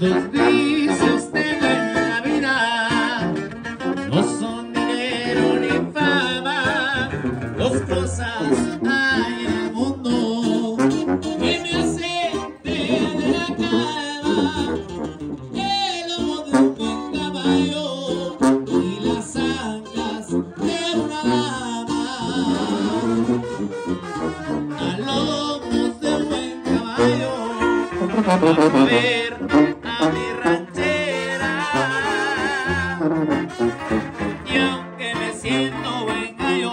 Los vicios de la vida no son dinero ni fama, dos cosas a lomos de buen caballo, a ver a mi ranchera. Y aunque me siento buen gallo,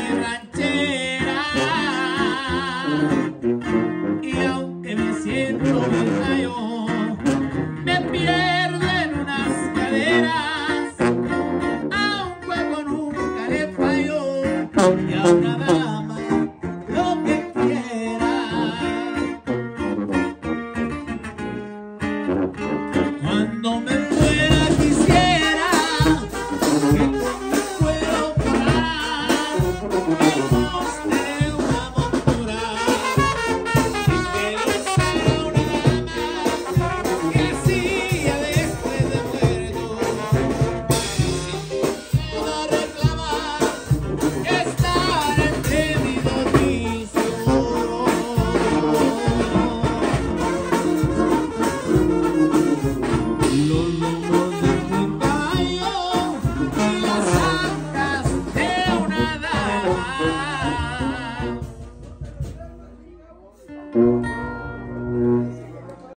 siento mi ah.